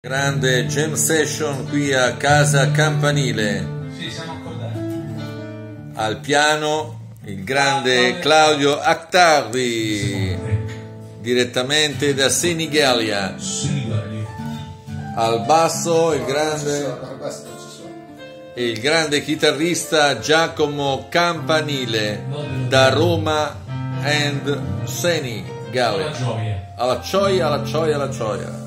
Grande jam session qui a casa Campanile. Sì, siamo accordati. Al piano il grande Claudio Actarvi, direttamente da Senigallia. Al basso il grande, il grande chitarrista Giacomo Campanile da Roma and Alla Senigallia. gioia. Alla gioia, alla gioia, alla gioia.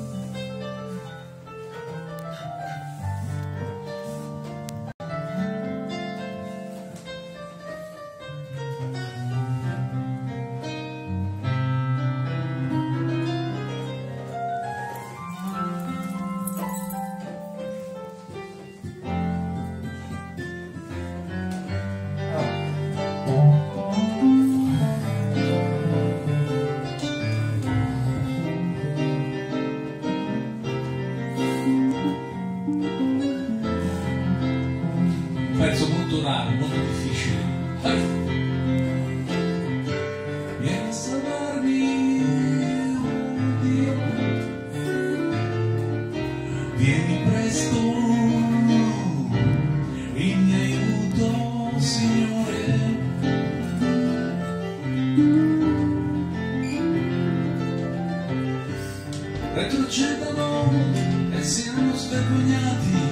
Molto raro, molto difficile. Vieni oh Dio. Vieni presto in mio aiuto, Signore. Retrocedano e siano svergognati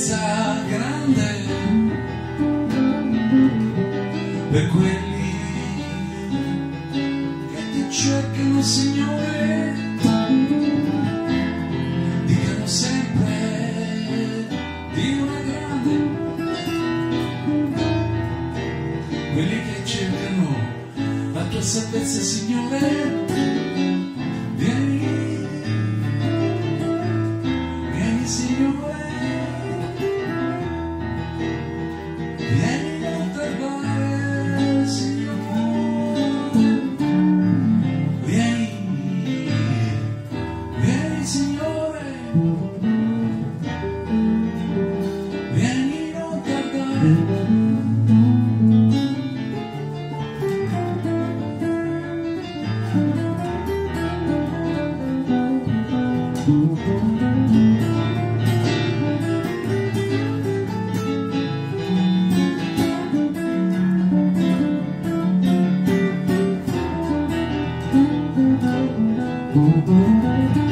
allegrezza grande per quelli che ti cercano, Signore, dicano sempre Dio è grande, quelli che cercano la tua salvezza, Signore. Thank mm -hmm. you.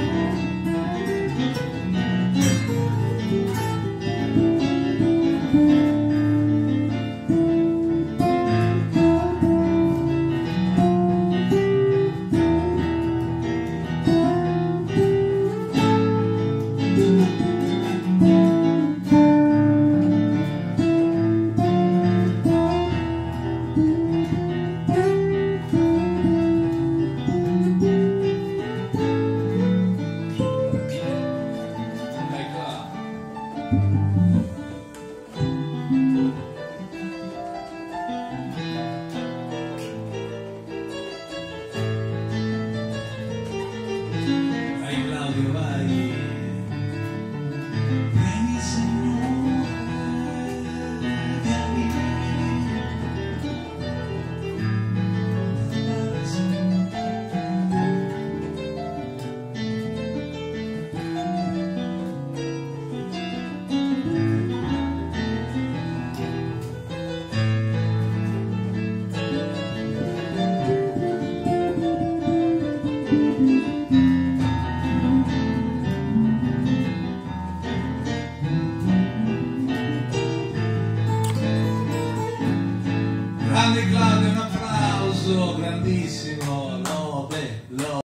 grande Claudio, un applauso grandissimo, Lobe, Lobe.